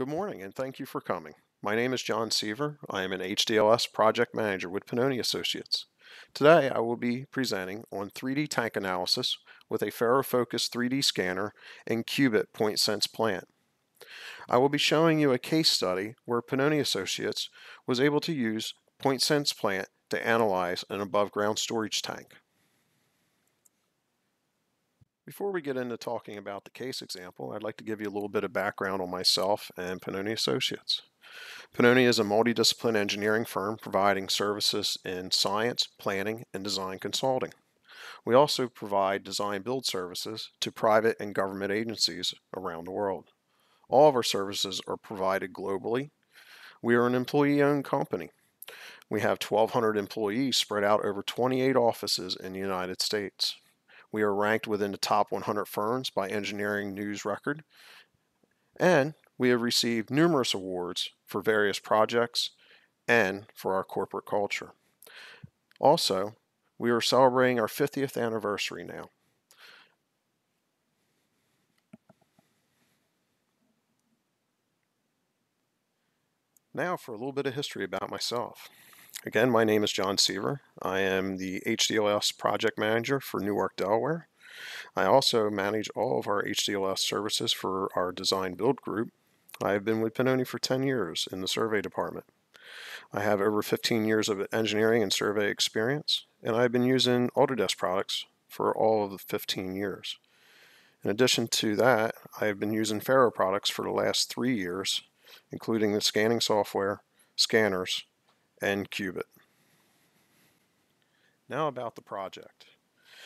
Good morning and thank you for coming. My name is Jon Sever. I am an HDLS project manager with Pennoni Associates. Today I will be presenting on 3D tank analysis with a FaroFocus 3D scanner and Kubit PointSense plant. I will be showing you a case study where Pennoni Associates was able to use PointSense plant to analyze an above ground storage tank. Before we get into talking about the case example, I'd like to give you a little bit of background on myself and Pennoni Associates. Pennoni is a multidiscipline engineering firm providing services in science, planning, and design consulting. We also provide design build services to private and government agencies around the world. All of our services are provided globally. We are an employee owned company. We have 1,200 employees spread out over 28 offices in the United States. We are ranked within the top 100 firms by Engineering News Record, and we have received numerous awards for various projects and for our corporate culture. Also, we are celebrating our 50th anniversary now. Now for a little bit of history about myself. Again, my name is Jon Sever. I am the HDLS project manager for Newark, Delaware. I also manage all of our HDLS services for our design build group. I have been with Pennoni for 10 years in the survey department. I have over 15 years of engineering and survey experience, and I've been using Autodesk products for all of the 15 years. In addition to that, I have been using Faro products for the last three years, including the scanning software, scanners, and Kubit. Now about the project.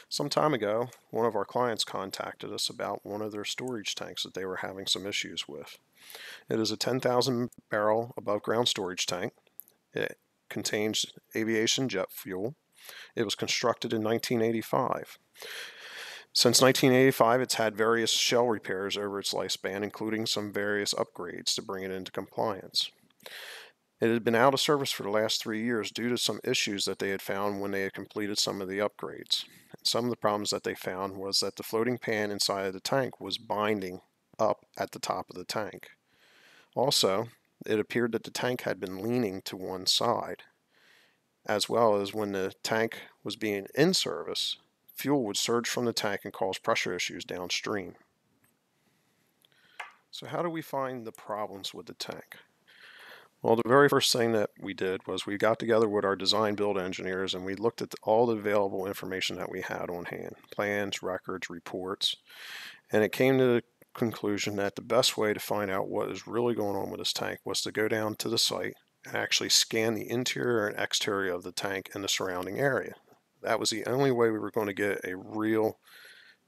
Some time ago, one of our clients contacted us about one of their storage tanks that they were having some issues with. It is a 10,000 barrel above ground storage tank. It contains aviation jet fuel. It was constructed in 1985. Since 1985, it's had various shell repairs over its lifespan, including some various upgrades to bring it into compliance. It had been out of service for the last three years due to some issues that they had found when they had completed some of the upgrades. Some of the problems that they found was that the floating pan inside of the tank was binding up at the top of the tank. Also, it appeared that the tank had been leaning to one side, as well as when the tank was being in service, fuel would surge from the tank and cause pressure issues downstream. So how do we find the problems with the tank? Well, the very first thing that we did was we got together with our design build engineers and we looked at all the available information that we had on hand plans, records, reports. And it came to the conclusion that the best way to find out what is really going on with this tank was to go down to the site and actually scan the interior and exterior of the tank and the surrounding area. That was the only way we were going to get a real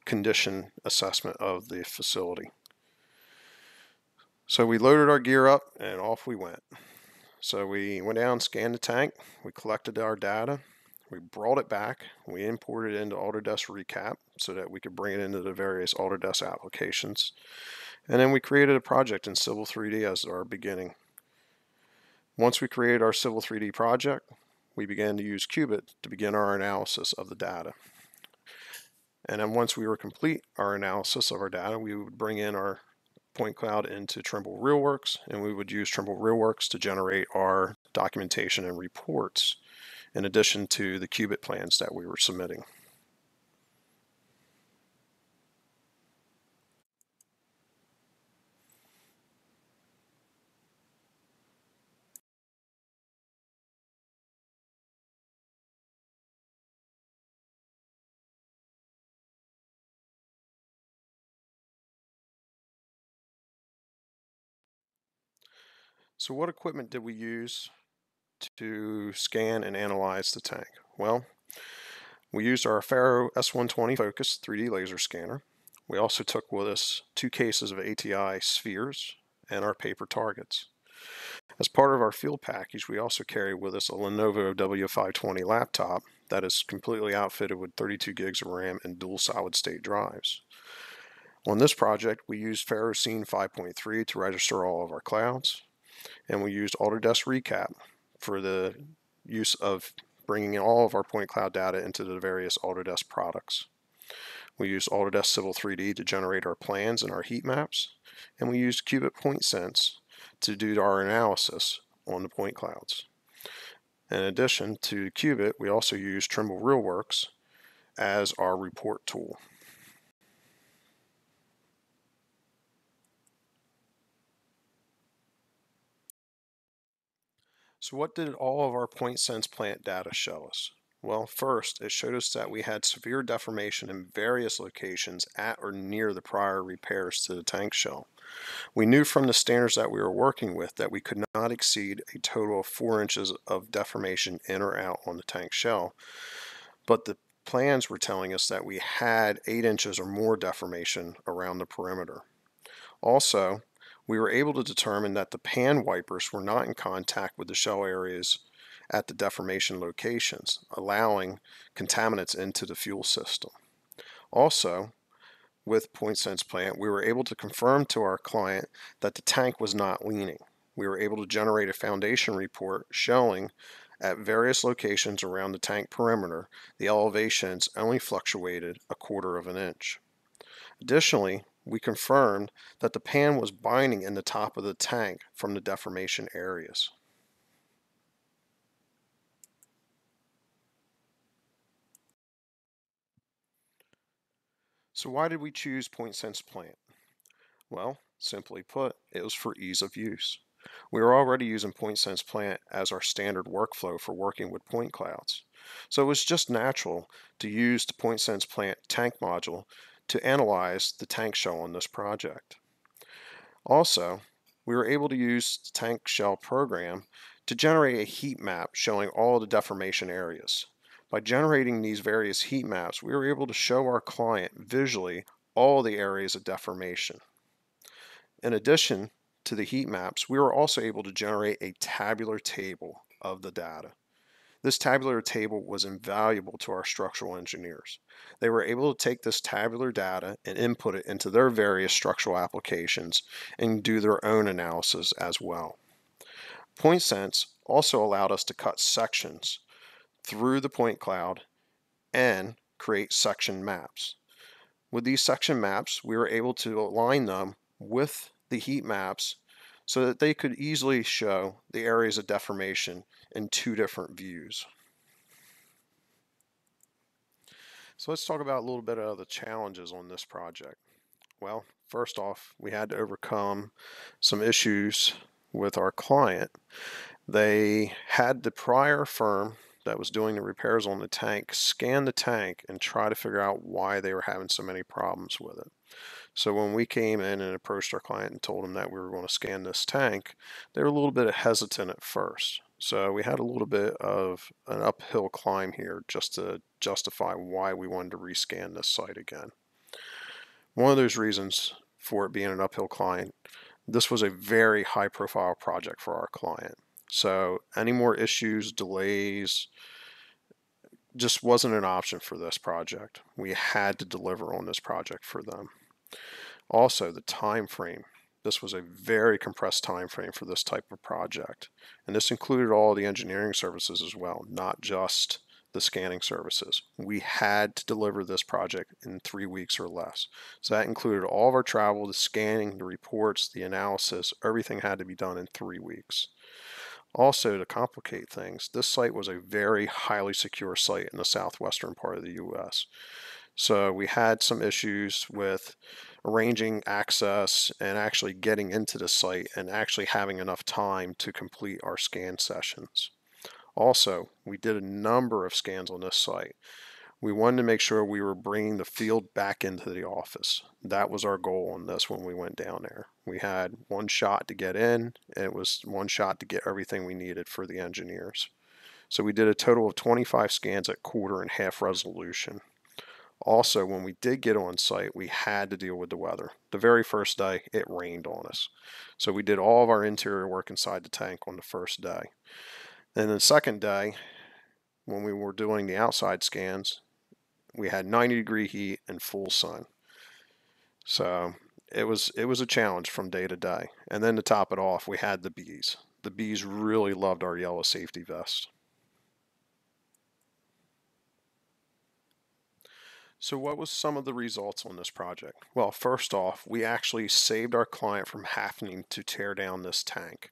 condition assessment of the facility. So we loaded our gear up and off we went. So we went down, scanned the tank, we collected our data, we brought it back, we imported it into Autodesk Recap so that we could bring it into the various Autodesk applications. And then we created a project in Civil 3D as our beginning. Once we created our Civil 3D project, we began to use Kubit to begin our analysis of the data. And then once we were complete our analysis of our data, we would bring in our point cloud into Trimble RealWorks, and we would use Trimble RealWorks to generate our documentation and reports, in addition to the Kubit plans that we were submitting. So what equipment did we use to scan and analyze the tank? Well, we used our Faro S120 Focus 3D laser scanner. We also took with us two cases of ATI spheres and our paper targets. As part of our field package, we also carry with us a Lenovo W520 laptop that is completely outfitted with 32 gigs of RAM and dual solid state drives. On this project, we used Faro Scene 5.3 to register all of our clouds and we used Autodesk Recap for the use of bringing all of our point cloud data into the various Autodesk products. We used Autodesk Civil 3D to generate our plans and our heat maps, and we used Kubit PointSense to do our analysis on the point clouds. In addition to Kubit, we also use Trimble RealWorks as our report tool. So what did all of our point sense plant data show us? Well, first, it showed us that we had severe deformation in various locations at or near the prior repairs to the tank shell. We knew from the standards that we were working with that we could not exceed a total of 4 inches of deformation in or out on the tank shell, but the plans were telling us that we had 8 inches or more deformation around the perimeter. Also, we were able to determine that the pan wipers were not in contact with the shell areas at the deformation locations, allowing contaminants into the fuel system. Also, with PointSense plant, we were able to confirm to our client that the tank was not leaning. We were able to generate a foundation report showing at various locations around the tank perimeter, the elevations only fluctuated a quarter of an inch. Additionally, we confirmed that the pan was binding in the top of the tank from the deformation areas. So why did we choose PointSense Plant? Well, simply put, it was for ease of use. We were already using PointSense Plant as our standard workflow for working with point clouds. So it was just natural to use the PointSense Plant tank module to analyze the tank shell on this project. Also, we were able to use the tank shell program to generate a heat map showing all the deformation areas. By generating these various heat maps, we were able to show our client visually all the areas of deformation. In addition to the heat maps, we were also able to generate a tabular table of the data. This tabular table was invaluable to our structural engineers. They were able to take this tabular data and input it into their various structural applications and do their own analysis as well. PointSense also allowed us to cut sections through the point cloud and create section maps. With these section maps, we were able to align them with the heat maps so that they could easily show the areas of deformation in two different views. So let's talk about a little bit of the challenges on this project. Well, first off, we had to overcome some issues with our client. They had the prior firm that was doing the repairs on the tank scan the tank and try to figure out why they were having so many problems with it. So when we came in and approached our client and told them that we were going to scan this tank, they were a little bit hesitant at first. So we had a little bit of an uphill climb here just to justify why we wanted to rescan this site again. One of those reasons for it being an uphill climb, this was a very high profile project for our client. So any more issues, delays, just wasn't an option for this project. We had to deliver on this project for them. Also, the time frame. This was a very compressed time frame for this type of project. And this included all the engineering services as well, not just the scanning services. We had to deliver this project in three weeks or less. So that included all of our travel, the scanning, the reports, the analysis, everything had to be done in three weeks. Also, to complicate things, this site was a very highly secure site in the southwestern part of the U.S. So we had some issues with arranging access and actually getting into the site and actually having enough time to complete our scan sessions. Also, we did a number of scans on this site we wanted to make sure we were bringing the field back into the office. That was our goal on this when we went down there. We had one shot to get in, and it was one shot to get everything we needed for the engineers. So we did a total of 25 scans at quarter and half resolution. Also, when we did get on site, we had to deal with the weather. The very first day, it rained on us. So we did all of our interior work inside the tank on the first day. And the second day, when we were doing the outside scans, we had 90 degree heat and full sun. So it was it was a challenge from day to day. And then to top it off, we had the bees. The bees really loved our yellow safety vest. So what was some of the results on this project? Well, first off, we actually saved our client from having to tear down this tank.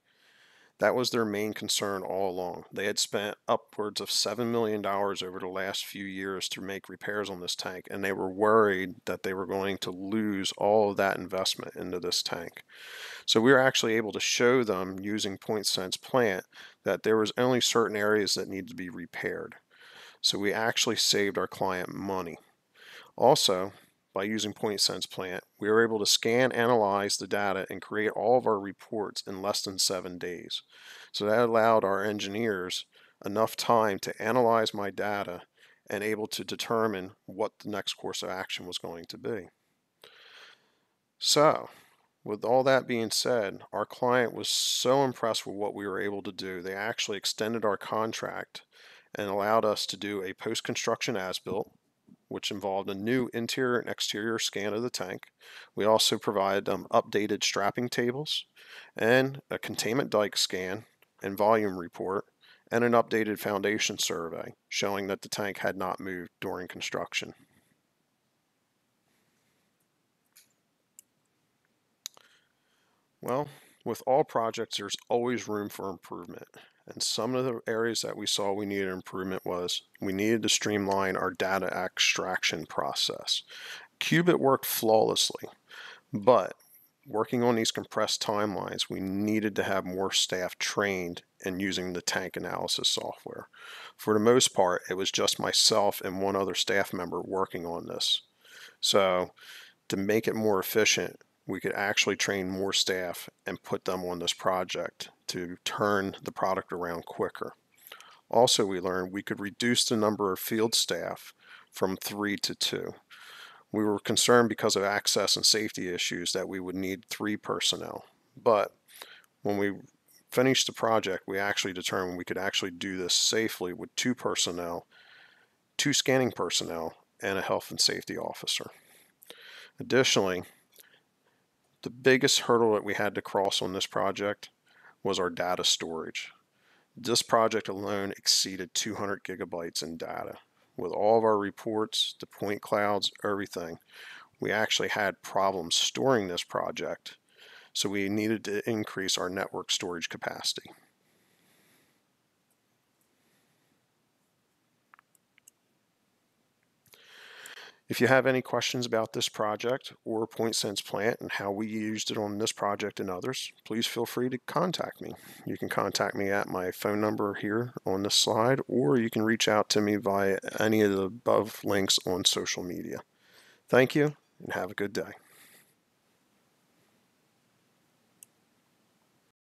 That was their main concern all along. They had spent upwards of $7 million over the last few years to make repairs on this tank, and they were worried that they were going to lose all of that investment into this tank. So we were actually able to show them using PointSense Plant that there was only certain areas that needed to be repaired. So we actually saved our client money. Also, by using PointSense Plant, we were able to scan, analyze the data, and create all of our reports in less than seven days. So that allowed our engineers enough time to analyze my data and able to determine what the next course of action was going to be. So, with all that being said, our client was so impressed with what we were able to do, they actually extended our contract and allowed us to do a post-construction as-built which involved a new interior and exterior scan of the tank. We also provided um, updated strapping tables and a containment dike scan and volume report and an updated foundation survey showing that the tank had not moved during construction. Well, with all projects, there's always room for improvement. And some of the areas that we saw we needed improvement was we needed to streamline our data extraction process. Kubit worked flawlessly, but working on these compressed timelines, we needed to have more staff trained in using the tank analysis software. For the most part, it was just myself and one other staff member working on this. So to make it more efficient, we could actually train more staff and put them on this project to turn the product around quicker. Also, we learned we could reduce the number of field staff from three to two. We were concerned because of access and safety issues that we would need three personnel. But when we finished the project, we actually determined we could actually do this safely with two personnel, two scanning personnel, and a health and safety officer. Additionally, the biggest hurdle that we had to cross on this project was our data storage. This project alone exceeded 200 gigabytes in data. With all of our reports, the point clouds, everything, we actually had problems storing this project, so we needed to increase our network storage capacity. If you have any questions about this project or PointSense Plant and how we used it on this project and others, please feel free to contact me. You can contact me at my phone number here on this slide, or you can reach out to me via any of the above links on social media. Thank you and have a good day.